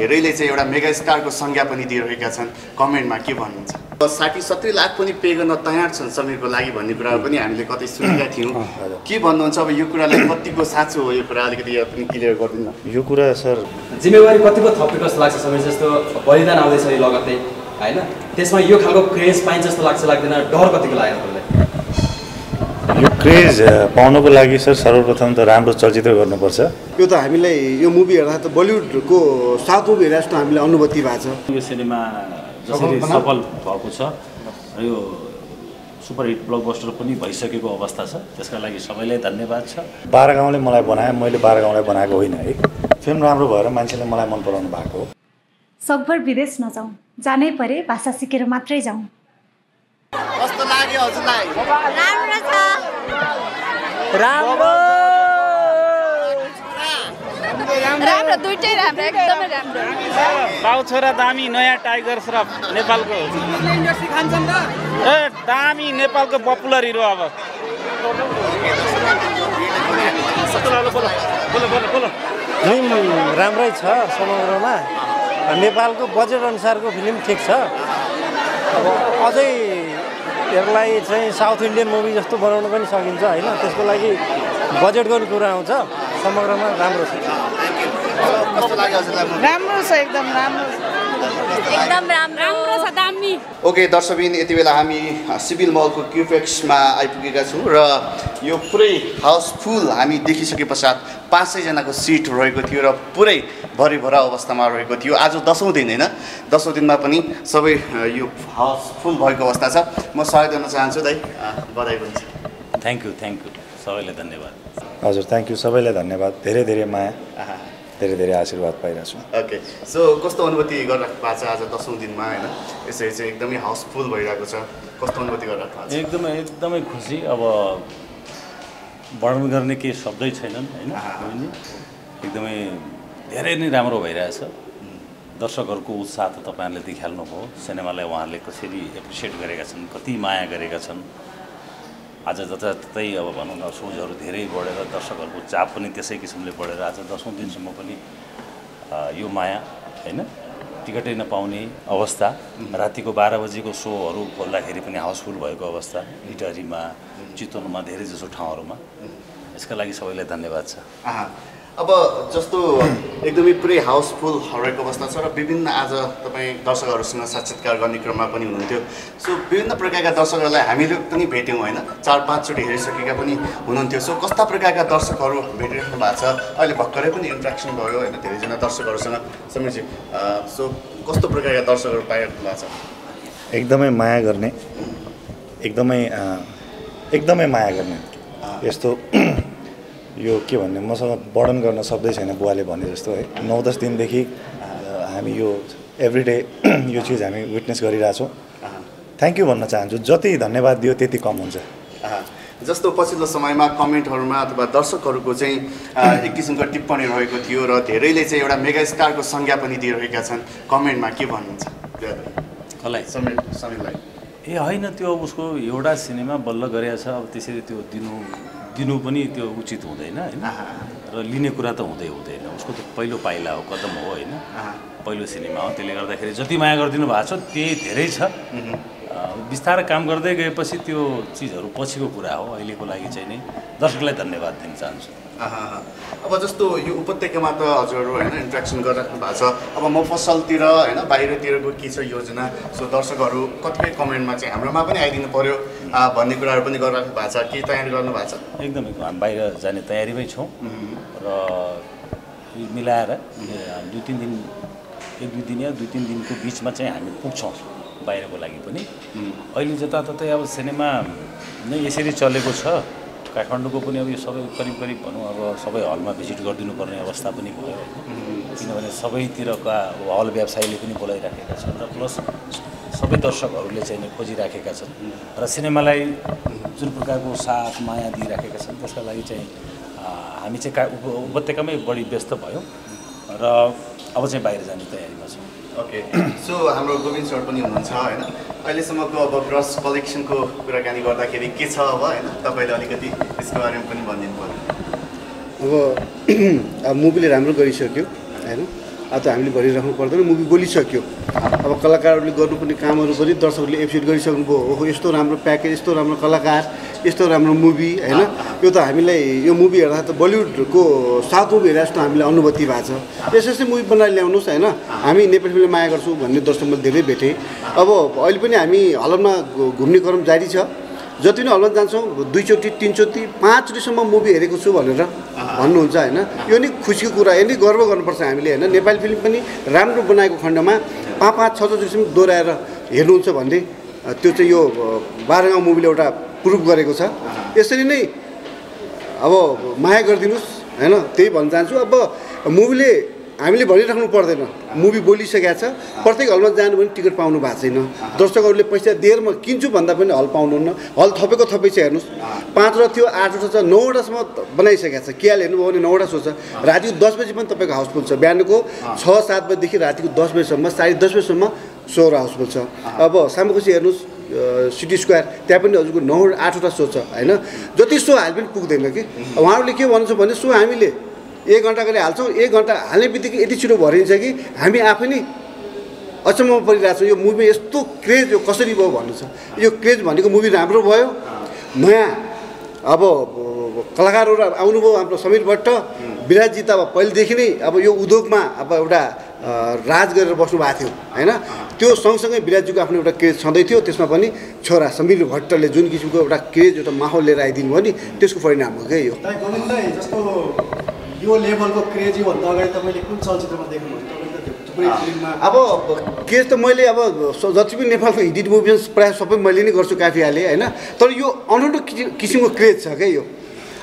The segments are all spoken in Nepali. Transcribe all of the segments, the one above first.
धेरैले चाहिँ एउटा मेगा स्टारको संज्ञा पनि दिइरहेका छन्। कमेन्टमा के भन्नुहुन्छ? साठी सत्तरी लाख पनि पे गर्न तयार छन् समीरको लागि भन्ने कुरा पनि हामीले कतै सुनेका थियौँ। के भन्नुहुन्छ? अब यो कुरालाई कतिको साँचो हो? यो कुरा अलिकति पनि क्लियर गरिदिनु यो कुरा सर जिम्मेवारी कतिको थपेको जस्तो लाग्छ समीर? जस्तो बलिदान आउँदैछ यो लगत्तै होइन? त्यसमा यो खालको क्रेज पाइन्छ जस्तो लाग्छ लाग्दैन। डर कतिको लाग्यो तपाईँलाई? यो क्रेज पाउनको लागि सर सर्वप्रथम त राम्रो चलचित्र गर्नुपर्छ। यो त हामीलाई यो मुभी हेर्दा त बलिउडको साउथ मुभी हेर्दा जस्तो हामीलाई अनुभूति भएको छ। यो सिनेमा जसरी सफल भएको छ र यो सुपरहिट ब्लकबस्टर पनि भइसकेको अवस्था छ। त्यसका लागि सबैलाई धन्यवाद छ। बाह्र गाउँले मलाई बनाए मैले बाह्र गाउँलाई बनाएको होइन है। फिल्म राम्रो भएर मान्छेले मलाई मन पराउनु भएको हो। सकभर विदेश नजाउँ जानै परे भाषा सिकेर मात्रै जाउँ। कस्तो लाग्यो हजुरलाई? राम्रो छ। राम्रो। दुइटै राम्रो एकदमै राम्रो। बाउ छोरा दामी नयाँ टाइगर श्रफ नेपालको। ए दामी नेपालको पपुलर हिरो अब। फिल्म राम्रै छ समग्रमा नेपालको बजेट अनुसारको फिल्म ठिक छ। अब अझै यसलाई चाहिँ साउथ इन्डियन मुभी जस्तो बनाउन पनि सकिन्छ होइन? त्यसको लागि बजेटको पनि कुरा आउँछ। समग्रमा राम्रो छ। कस्तो लाग्यो हजुरलाई movie? राम्रो छ एकदम राम्रो। एकदम राम्रो। राम्रो छ ओके दर्शकबिन यति बेला हामी सिभिल मलको क्युफेक्समा आइपुगेका छौँ र यो पुरै हाउसफुल हामी देखिसके पश्चात पाँच सयजनाको सिट रहेको थियो र पुरै भरिभरा अवस्थामा रहेको थियो। आज दसौँ दिन होइन? दसौँ दिनमा पनि सबै यो हाउसफुल भएको अवस्था छ। म सहयोग गर्न चाहन्छु दाइ बधाई पनि छ। थ्याङ्क यू थ्याङ्क यू सबैलाई धन्यवाद। हजुर थ्याङ्क यू सबैलाई धन्यवाद। धेरै धेरै माया। धेरै धेरै आशीर्वाद पाइरहेको छु ओके सो कस्तो अनुभूति गरिराख्नु भएको छ आज दसौँ दिनमा होइन? यसरी चाहिँ एकदमै हाउसफुल भइरहेको छ। कस्तो अनुभूति गरिराख्नु भएको छ? एकदमै एकदमै खुसी। अब वर्णन गर्ने केही शब्दै छैनन् होइन? एकदमै धेरै नै राम्रो भइरहेछ। दर्शकहरूको उत्साह त तपाईँहरूले देखिहाल्नुभयो सिनेमालाई उहाँहरूले कसरी एप्रिसिएट गरेका छन् कति माया गरेका छन् आज जताततै अब भनौँ न सोजहरू धेरै बढेर दर्शकहरूको चाप पनि त्यसै किसिमले बढेर आज दसौँ दिनसम्म पनि यो माया होइन? टिकटै नपाउने अवस्था। रातिको बाह्र बजीको सोहरू खोल्दाखेरि पनि हाउसफुल भएको अवस्था इटहरीमा चितवनमा धेरै जसो ठाउँहरूमा यसका लागि सबैलाई धन्यवाद छ। अब जस्तो एकदमै पुरै हाउसफुल रहेको अवस्था छ र विभिन्न आज तपाईँ दर्शकहरूसँग साक्षात्कार गर्ने क्रममा पनि हुनुहुन्थ्यो। सो विभिन्न प्रकारका दर्शकहरूलाई हामीले पनि भेट्यौँ होइन? चार पाँचचोटि हेरिसकेका पनि हुनुहुन्थ्यो। सो कस्ता प्रकारका दर्शकहरू भेटिराख्नु भएको छ? अहिले भर्खरै पनि इन्ट्रेक्सन भयो होइन? धेरैजना दर्शकहरूसँग। समीरजी सो कस्तो प्रकारका दर्शकहरू पाइराख्नु भएको छ? एकदमै माया गर्ने। एकदमै एकदमै माया गर्ने। यस्तो यो के भन्ने मसँग वर्णन गर्न सक्दै छैन बुवाले भने जस्तो है। नौ दस दिनदेखि हामी यो एभ्रिडे यो चिज हामी विटनेस गरिरहेछौँ। थ्याङ्क यू भन्न चाहन्छु। जति धन्यवाद दियो त्यति कम हुन्छ। आहा। जस्तो पछिल्लो समयमा कमेन्टहरूमा अथवा दर्शकहरूको चाहिँ एक किसिमको टिप्पणी रहेको थियो र धेरैले चाहिँ एउटा मेगा स्टारको संज्ञा पनि दिइरहेका छन् कमेन्टमा के भन्नुहुन्छ? कसलाई समीर समीरलाई ए होइन त्यो अब उसको एउटा सिनेमा बल्ल गरेको छ अब त्यसरी त्यो दिनु दिनु पनि त्यो उचित हुँदैन होइन? र लिने कुरा त हुँदै हुँदैन। उसको त पहिलो पाइला हो कदम हो होइन? पहिलो सिनेमा हो त्यसले गर्दाखेरि जति माया गरिदिनु भएको छ त्यही धेरै छ। बिस्तारै काम गर्दै गएपछि त्यो चिजहरू पछिको कुरा हो अहिलेको लागि चाहिँ नै। दर्शकलाई धन्यवाद दिन चाहन्छु। आहा। अब जस्तो यो उपत्यकामा त हजुरहरू होइन इन्ट्रेक्सन गरिराख्नु भएको छ। अब म पसलतिर होइन बाहिरतिरको के छ योजना? सो दर्शकहरू कतिपय कमेन्टमा चाहिँ हाम्रोमा पनि आइदिनु पर्यो। आ, भन्ने कुराहरू पनि गरिराख्नु भएको छ। के तयारी गर्नु भएको छ? एकदमै हामी बाहिर जाने तयारीमै छौँ। र मिलाएर दुई तिन दिन एक दुई दिन या दुई तिन दिनको बिचमा चाहिँ हामी पुग्छौँ बाहिरको लागि पनि। अहिले जताततै अब सिनेमा नै यसरी चलेको छ। काठमाडौँको पनि अब यो सबै करिब करिब भनौँ अब सबै हलमा भिजिट गरिदिनु पर्ने अवस्था पनि भयो। किनभने सबैतिरका अब हल व्यवसायीले पनि बोलाइराखेका छन्। र प्लस सबै दर्शकहरूले चाहिँ खोजिराखेका छन् र सिनेमालाई जुन प्रकारको साथ माया दिइराखेका छन् त्यसका लागि चाहिँ हामी चाहिँ का उप उपत्यकामै बढी व्यस्त भयौँ र अब चाहिँ बाहिर जाने तयारीमा छौँ। ओके सो हाम्रो गोविन्द सर पनि हुनुहुन्छ होइन? अहिलेसम्मको अब ग्रस कलेक्सनको कुराकानी गर्दाखेरि के छ अब होइन? तपाईँले अलिकति त्यसको बारेमा पनि भनिदिनु पर्यो। अब अब मुभीले राम्रो गरिसक्यो होइन? त हामीले भनिराख्नु पर्दैन। मुभी बोलिसक्यो। अब कलाकारहरूले गर्नुपर्ने कामहरू पनि दर्शकहरूले एप्रिसिएट गरिसक्नुभयो। ओहो यस्तो राम्रो प्याकेज यस्तो राम्रो कलाकार यस्तो राम्रो मुभी होइन? यो त हामीलाई यो मुभी हेर्दा त बलिउडको साउथ मुभी हेरेर जस्तो हामीलाई अनुभूति भएको छ। यस्तो यस्तै मुभी बनाएर ल्याउनुहोस् होइन? हामी नेपाली फिल्म माया गर्छौँ भन्ने दर्शक मैले धेरै भेटेँ। अब अहिले पनि हामी हलमा घु- घुम्ने क्रम जारी छ। जति नै हलमा जान्छौँ दुईचोटि तिनचोटि पाँचचोटिसम्म मुभी हेरेको छु भनेर भन्नुहुन्छ होइन? यो नै खुसीको कुरा यो नै गर्व गर्नुपर्छ हामीले होइन? नेपाली फिल्म पनि राम्रो बनाएको खण्डमा पाँच पाँच छ छचोटिसम्म दोहोऱ्याएर हेर्नुहुन्छ भन्ने त्यो चाहिँ यो अ, बाह्रगाउँ मुभीले एउटा प्रुभ गरेको छ। यसरी नै अब माया गरिदिनुहोस् होइन? त्यही भन्न चाहन्छु। अब मुभीले हामीले भनिराख्नु पर्दैन। मुभी बोलिसकेको छ। प्रत्येक हलमा जानु भने टिकट पाउनु भएको छैन। दर्शकहरूले पैसा दिएर किन्छु भन्दा पनि हल पाउनुहुन्न। हल थपेको थपै छ हेर्नुहोस्। पाँचवटा थियो आठवटा छ नौवटासम्म बनाइसकेको छ। केआल हेर्नुभयो भने नौवटा सो छ। रातिको दस बजी पनि तपाईँको हाउसफुल छ। बिहानको छ सात बजीदेखि रातिको दस बजीसम्म साढे दस बजीसम्म सोह्र हाउसफुल छ। अब सामुखुसी हेर्नुहोस् सिटी स्क्वायर त्यहाँ पनि हजुरको नौ आठवटा सो छ होइन? जति सो हाल पनि पुग्दैन कि। उहाँहरूले के भन्नुहुन्छ भने सो हामीले एक घन्टा गरी हाल्छौँ। एक घन्टा हाल्ने बित्तिकै यति छिटो भरिन्छ कि हामी आफै नै परिरहेको छौँ यो मुभी यस्तो क्रेज यो कसरी भयो भन्नु छ? यो क्रेज भनेको मुभी राम्रो भयो। नयाँ अब कलाकारहरू आउनुभयो हाम्रो समीर भट्ट। विराटजी त अब पहिलेदेखि नै अब यो उद्योगमा अब एउटा राज गरेर बस्नु भएको थियो होइन? त्यो सँगसँगै विराटजीको आफ्नो एउटा क्रेज छँदै थियो। त्यसमा पनि छोरा समीर भट्टले जुन किसिमको एउटा क्रेज एउटा माहौल लिएर आइदिनु भयो नि त्यसको परिणाम हो क्या यो। यो लेभलको क्रेज योभन्दा अगाडि तपाईँले कुन चलचित्रमा देख्नुभयो अब क्रेज त मैले अब जति पनि नेपालको हिन्दी मुभी प्रायः सबै मैले नै गर्छु काफी हालेँ होइन? तर यो अनौठो किसि- किसिमको क्रेज छ क्या यो?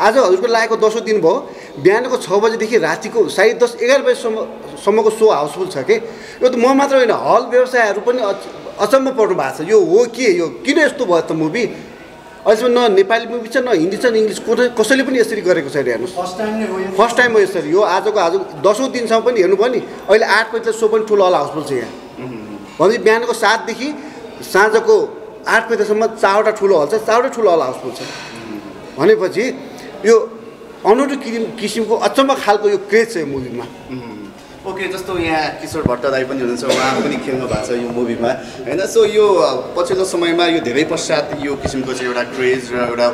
आज हजुरको लागेको दसौँ दिन भयो बिहानको छ बजीदेखि रातिको साढे दस एघार बजीसम्म सम्मको सो हाउसफुल छ कि? यो त म मात्र होइन हल व्यवसायहरू पनि अच- अचम्म पर्नु भएको छ। यो हो के यो? किन यस्तो भयो त मुभी? अहिलेसम्म न नेपाली मुभी छ न हिन्दी छ न इङ्ग्लिस कसै कसैले पनि यसरी गरेको छैन हेर्नुहोस्। फर्स्ट टाइम नै हो फर्स्ट टाइम हो यसरी। यो आजको आज दसौँ दिनसम्म पनि हेर्नुभयो नि अहिले आठ बजी त सो पनि ठुलो हल हाउसफुल छ यहाँ। भनेपछि बिहानको सातदेखि साँझको आठ बजीसम्म चारवटा ठुलो हल छ चारवटा ठुलो हल हाउसफुल छ। भनेपछि यो अनौठो किसिम किसिमको अचम्म खालको यो क्रेज छ यो मुभीमा। ओके जस्तो यहाँ किशोर भट्ट दाई पनि हुनुहुन्छ उहाँ पनि खेल्नु भएको छ यो मुभीमा। होइन सो यो पछिल्लो समयमा यो धेरै पश्चात यो किसिमको चाहिँ एउटा क्रेज र एउटा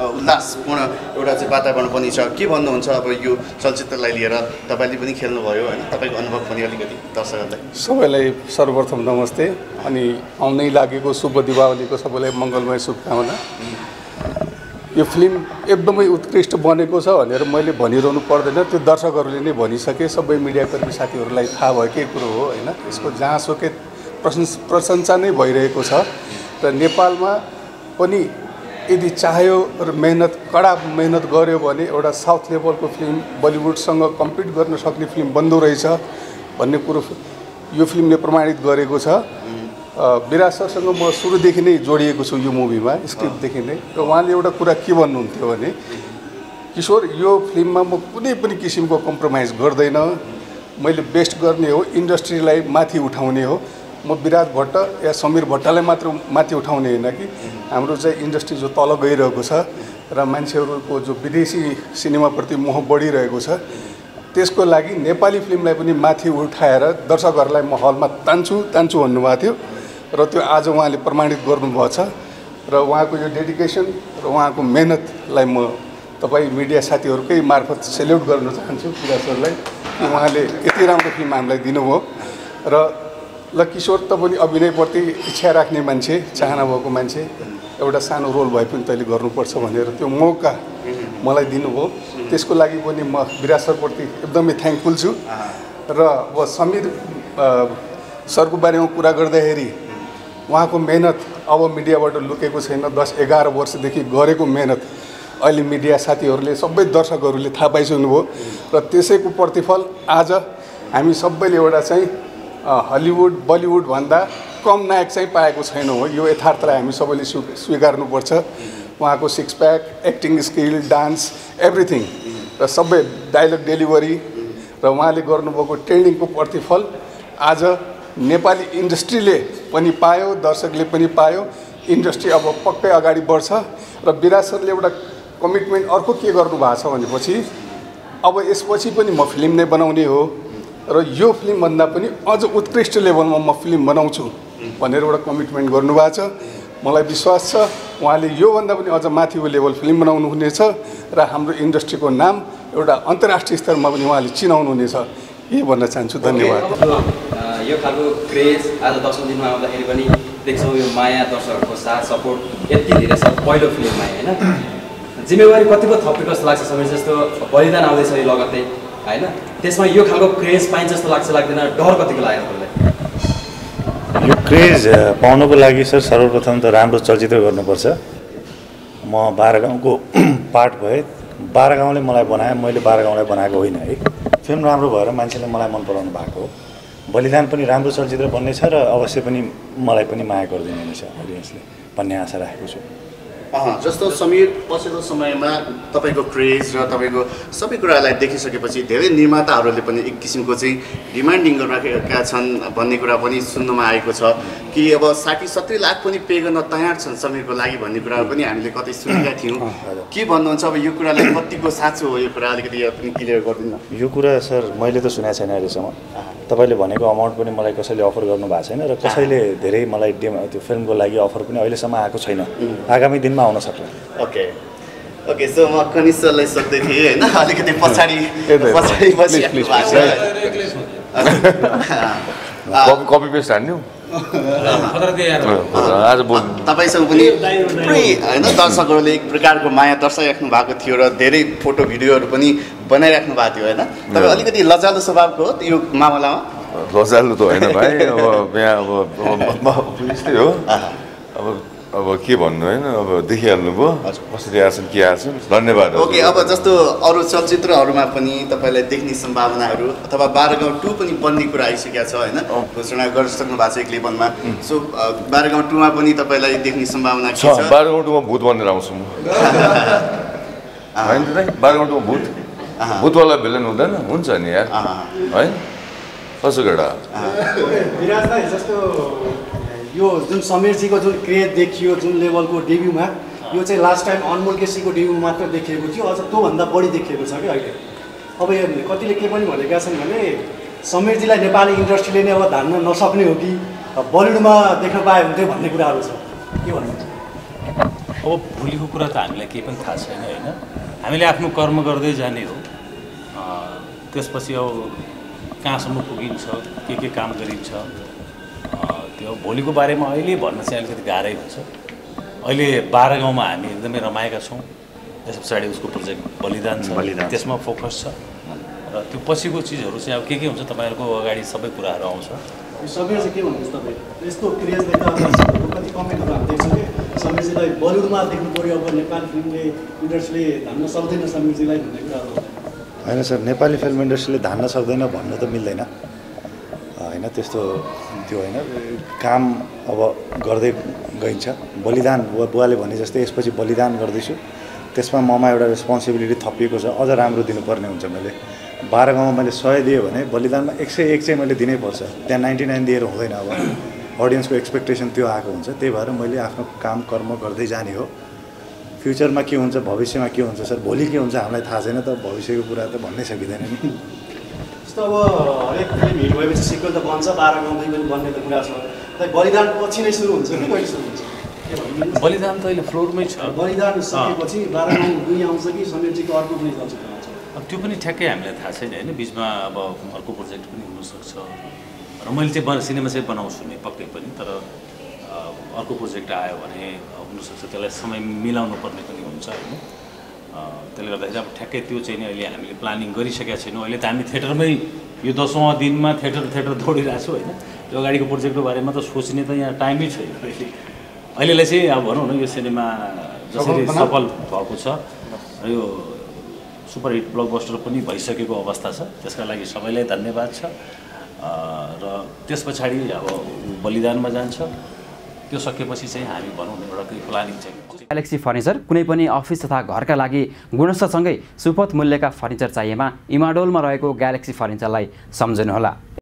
उल्लासपूर्ण एउटा चाहिँ वातावरण पनि छ। के भन्नुहुन्छ अब यो चलचित्रलाई लिएर? तपाईँले पनि खेल्नुभयो होइन? तपाईँको अनुभव पनि अलिकति दर्शकहरूलाई। सबैलाई सर्वप्रथम नमस्ते अनि आउनै लागेको शुभ दिपावलीको सबैलाई मङ्गलमय शुभकामना। यो फिल्म एकदमै उत्कृष्ट बनेको छ भनेर मैले भनिरहनु पर्दैन। त्यो दर्शकहरूले नै भनिसके। सबै मिडियाकर्मी साथीहरूलाई थाहा भएकै कुरो हो होइन? यसको जहाँसुकै प्रशंस प्रशंसा नै भइरहेको छ। र नेपालमा पनि यदि चाह्यो र मेहनत कडा मेहनत गर्यो भने एउटा साउथ लेभलको फिल्म बलिउडसँग कम्पिट गर्न सक्ने फिल्म बन्दो रहेछ भन्ने कुरो यो फिल्मले प्रमाणित गरेको छ। अ, विराज सरसँग म सुरुदेखि नै जोडिएको छु यो मुभीमा स्क्रिप्टदेखि नै। र उहाँले एउटा कुरा के भन्नुहुन्थ्यो भने किशोर यो फिल्ममा म कुनै पनि किसिमको कम्प्रोमाइज गर्दैन। मैले बेस्ट गर्ने हो इन्डस्ट्रीलाई माथि उठाउने हो। म विराज भट्ट या समीर भट्टलाई मात्र माथि उठाउने होइन कि। हाम्रो चाहिँ इन्डस्ट्री जो तल गइरहेको छ र मान्छेहरूको जो विदेशी सिनेमाप्रति मोह बढिरहेको छ त्यसको लागि नेपाली फिल्मलाई पनि माथि उठाएर दर्शकहरूलाई म हलमा तान्छु तान्छु भन्नुभएको थियो। र त्यो आज उहाँले प्रमाणित गर्नुभएको छ र उहाँको यो डेडिकेसन र उहाँको मेहनतलाई म तपाईँ मिडिया साथीहरूकै मार्फत सेल्युट गर्न चाहन्छु विराज सरलाई। कि उहाँले यति राम्रो फिल्म हामीलाई दिनुभयो र ल किशोर त पनि अभिनयप्रति इच्छा राख्ने मान्छे चाहना भएको मान्छे एउटा सानो रोल भए पनि तैँले गर्नुपर्छ भनेर त्यो मौका मलाई दिनुभयो। त्यसको लागि पनि म विराज सरप्रति एकदमै थ्याङ्कफुल छु। र अब समीर सरको बारेमा कुरा गर्दाखेरि उहाँको मेहनत अब मिडियाबाट लुकेको छैन। दस एघार वर्षदेखि गरेको मेहनत। अहिले मिडिया साथीहरूले सबै दर्शकहरूले थाहा पाइसक्नुभयो। र त्यसैको प्रतिफल आज हामी सबैले एउटा चाहिँ हलिउड बलिउडभन्दा कम नायक चाहिँ पाएको छैनौँ हो। यो यथार्थलाई हामी सबैले स्वी स्वीकार्नुपर्छ। उहाँको six pack acting skill dance everything र सबै डायलग डेलिभरी र उहाँले गर्नुभएको ट्रेनिङको प्रतिफल आज नेपाली इन्डस्ट्रीले पनि पायो दर्शकले पनि पायो। इन्डस्ट्री अब पक्कै अगाडि बढ्छ र विराज सरले एउटा कमिटमेन्ट अर्को के गर्नुभएको छ भनेपछि अब यसपछि पनि म फिल्म नै बनाउने हो र यो फिल्मभन्दा पनि अझ उत्कृष्ट लेभलमा म फिल्म बनाउँछु भनेर एउटा कमिटमेन्ट गर्नुभएको छ। मलाई विश्वास छ उहाँले योभन्दा पनि अझ माथिको लेभल फिल्म बनाउनु हुनेछ र हाम्रो इन्डस्ट्रीको नाम एउटा अन्तर्राष्ट्रिय स्तरमा पनि उहाँले चिनाउनु हुनेछ यही भन्न चाहन्छु। धन्यवाद। यो खालको क्रेज आज दसौँ दिनमा आउँदाखेरि पनि देख्छौँ यो माया दर्शकहरूको साथ सपोर्ट यति धेरै छ पहिलो फिल्ममा होइन? जिम्मेवारी कतिको थपेको जस्तो लाग्छ सबै जस्तो बलिदान आउँदैछ यो लगत्तै होइन? त्यसमा यो खालको क्रेज पाइन्छ जस्तो लाग्छ लाग्दैन डर कतिको लाग्यो तपाईँलाई? यो क्रेज पाउनको लागि सर सर्वप्रथम त राम्रो चलचित्र गर्नुपर्छ। म बाह्र गाउँको पार्ट भएँ बाह्र गाउँले मलाई बनायो मैले बाह्र गाउँलाई बनाएको होइन है। फिल्म राम्रो भएर मान्छेले मलाई मन पराउनु भएको हो। बलिदान पनि राम्रो चलचित्र बन्नेछ र अवश्य पनि मलाई पनि माया गरिदिनु हुनेछ अडियन्सले भन्ने आशा राखेको छु। जस्तो समीर पछिल्लो समयमा तपाईँको क्रेज र तपाईँको सबै कुरालाई देखिसकेपछि धेरै निर्माताहरूले पनि एक किसिमको चाहिँ डिमान्डिङ गरिरहेका छन् भन्ने कुरा पनि सुन्नमा आएको छ कि अब साठी सत्तरी लाख पनि पे गर्न तयार छन् समीरको लागि भन्ने कुरा पनि हामीले कतै सुनेका थियौँ। के भन्नुहुन्छ अब यो कुरालाई कतिको साँचो हो यो कुरा अलिकति पनि क्लियर गरिदिनु यो कुरा सर मैले त सुनेको छैन अहिलेसम्म। तपाईँले भनेको अमाउन्ट पनि मलाई कसैले अफर गर्नु भएको छैन र कसैले धेरै मलाई डेम त्यो फिल्मको लागि अफर पनि अहिलेसम्म आएको छैन। आगामी दिनमा आउन सक्ला। ओके ओके सो म कनिष्ठलाई सोध्दै थिएँ होइन अलिकति पछाडि ए, पछाडि छ। कपी पेस्ट हान्यौ आज तपाईँसँग पनि थुप्रै होइन दर्शकहरूले एक प्रकारको माया दर्शाइराख्नु भएको थियो र धेरै फोटो भिडियोहरू पनि बनाइराख्नु भएको थियो होइन? तपाईँ अलिकति लजालु स्वभावको हो यो मामलामा? लजालु त होइन भाइ अब यहाँ अब यस्तै हो। अब अब के भन्नु होइन? अब देखिहाल्नुभयो कसरी आछन् के आछन् धन्यवाद ओके अब जस्तो अरू चलचित्रहरूमा पनि तपाईँलाई देख्ने सम्भावनाहरू अथवा बाह्र गाउँ टू पनि बन्ने कुरा आइसकेको छ होइन? घोषणा गरिसक्नु भएको छ एक लेभलमा सो बाह्र गाउँ टूमा पनि तपाईँलाई देख्ने सम्भावना छ बाह्र गाउँटोमा भूत बनेर आउँछु म। होइन बाह्र गाउँटोमा भूत? भूतवाला भिलन हुँदैन? हुन्छ नि यार। है? कसो केटा? जस्तो यो जुन समीरजीको जुन क्रेज देखियो जुन लेभलको डेब्युमा यो चाहिँ लास्ट टाइम अनमोल केसीको डेब्यू मात्र देखिएको थियो अझ त्योभन्दा बढी देखिएको छ कि अहिले? अब हेर्ने कतिले के पनि भनेका छन् भने समीरजीलाई नेपाली इन्डस्ट्रीले नै अब धान्न नसक्ने हो कि बलिउडमा देख्न पाए हुन्थ्यो भन्ने कुराहरू छ। के भन्नुहुन्छ? अब भोलिको कुरा त हामीलाई केही पनि थाहा छैन होइन? हामीले आफ्नो कर्म गर्दै जाने हो। त्यसपछि अब कहाँसम्म पुगिन्छ के के काम गरिन्छ? त्यो भोलिको बारेमा अहिले भन्न चाहिँ अलिकति गाह्रै हुन्छ। अहिले बाह्र गाउँमा हामी एकदमै रमाएका छौँ। त्यस पछाडि उसको प्रोजेक्ट बलिदान छ। बलिदान। त्यसमा फोकस छ। र त्यो पछिको चिजहरू चाहिँ अब के के हुन्छ तपाईँहरूको अगाडि सबै कुराहरू आउँछ। समीर चाहिँ के भन्नुहुन्छ तपाईँ? यस्तो समीरजीलाई बलिउडमा देख्नु पऱ्यो अब नेपाली फिल्मले इन्डस्ट्रीले धान्न सक्दैन समीरजीलाई भन्ने कुराहरू होइन सर नेपाली फिल्म इन्डस्ट्रीले धान्न सक्दैन भन्नु त मिल्दैन। होइन त्यस्तो त्यो होइन। काम अब गर्दै गइन्छ। बलिदान बुवा बुवाले भने जस्तै यसपछि बलिदान गर्दैछु। त्यसमा ममा एउटा रेस्पोन्सिबिलिटी थपिएको छ। अझ राम्रो दिनुपर्ने हुन्छ मैले। बाह्र गाउँमा मैले सय दिएँ भने बलिदानमा एक सय एक चाहिँ मैले दिनै पर्छ। त्यहाँ नाइन्टी नाइन दिएर हुँदैन अब। अडियन्सको एक्सपेक्टेसन त्यो आएको हुन्छ। त्यही भएर मैले आफ्नो काम कर्म गर्दै जाने हो। फ्युचरमा के हुन्छ भविष्यमा के हुन्छ सर? भोलि के हुन्छ? हामीलाई थाहा छैन त। भविष्यको कुरा त भन्नै सकिँदैन नि। जस्तो अब हरेक फिल्म हिट भएपछि सिक्वल त बन्छ बाह्र गाउँदै पनि बन्ने त कुरा छ। तर बलिदान पछि नै सुरु हुन्छ कि कहिले सुरु हुन्छ? बलिदान त अहिले फ्लोरमै छ। बलिदान सकेपछि बाह्र गाउँ दुई आउँछ कि समीरजीको अर्को चलचित्र आउँछ। अब त्यो पनि ठ्याक्कै हामीलाई थाहा छैन होइन? बिचमा अब अर्को प्रोजेक्ट पनि हुनसक्छ। र मैले चाहिँ बन सिनेमा चाहिँ बनाउँछु नि पक्कै पनि तर अर्को प्रोजेक्ट आयो भने हुनसक्छ त्यसलाई समय मिलाउनु पर्ने पनि हुन्छ होइन। त्यसले गर्दाखेरि अब ठ्याक्कै त्यो चाहिँ नि अहिले हामीले प्लानिङ गरिसकेका छैनौँ। अहिले त हामी थिएटरमै यो दसौँ दिनमा थिएटर थिएटर दौडिरहेको छु होइन। त्यो अगाडिको प्रोजेक्टको बारेमा त सोच्ने त यहाँ टाइमै छैन अहिले। अहिलेलाई चाहिँ अब भनौँ न यो सिनेमा जसरी सफल भएको छ र यो सुपरहिट ब्लकबस्टर पनि भइसकेको अवस्था छ। त्यसका लागि सबैलाई धन्यवाद छ। र त्यस पछाडि अब बलिदानमा जान्छ। त्यो सकेपछि चाहिँ हामी भनौँ एउटा केही प्लानिङ चाहिँ ग्यालेक्सी फर्निचर कुनै पनि अफिस तथा घरका लागि गुणस्तरसँगै सुपथ मूल्यका फर्निचर चाहिएमा इमाडोलमा रहेको ग्यालेक्सी फर्निचरलाई सम्झनुहोला।